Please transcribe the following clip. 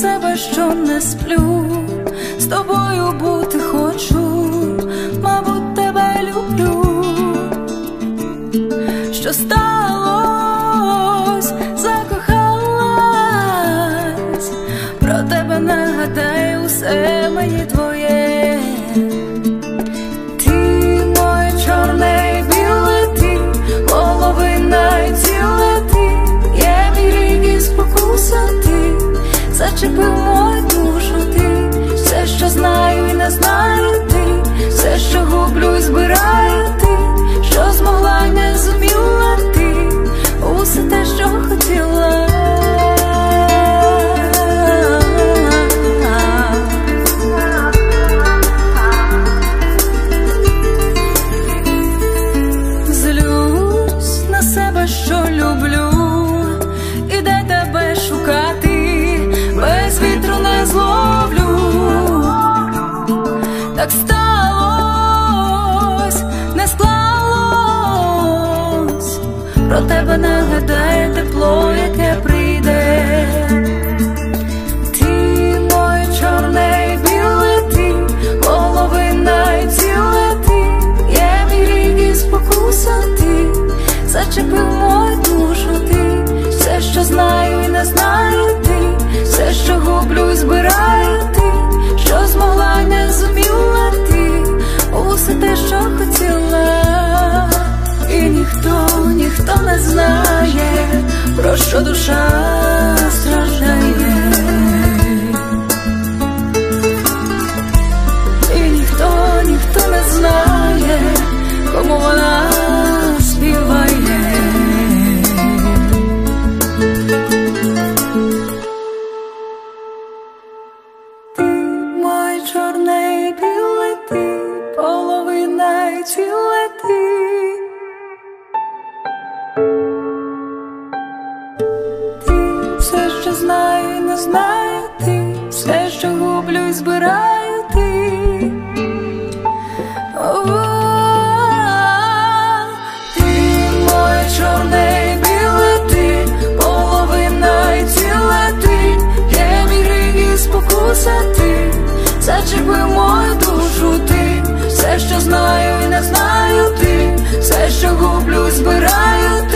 Себе, що не сплю, з тобою бути хочу, мабуть, тебе люблю, що сталось, закохалась, про тебе нагадаю, усе мені твоє. Про тебе нагадає ніхто не знає, про що душа страждає. І ніхто, ніхто не знає, кому вона співає. Ти моє чорне і біле ти, половина ціле знаю ти, все, що гублю і збираю ти. О, Ти моє ти, половина і ціле ти, є мій рік і ти, зачепив мою душу ти, все, що знаю і не знаю ти, все, що гублю збираю